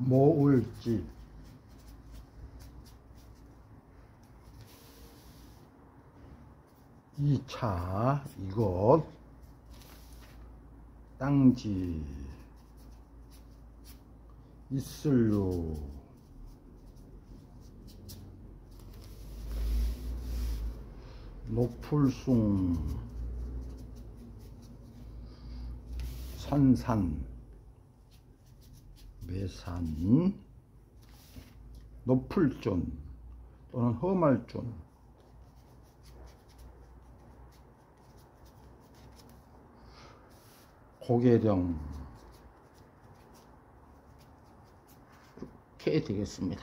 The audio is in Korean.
모을지. 이 차 이곳 땅지. 있을요. 높을숭. 산산 매산 높을 존 또는 험할 존 고계령 이렇게 되겠습니다.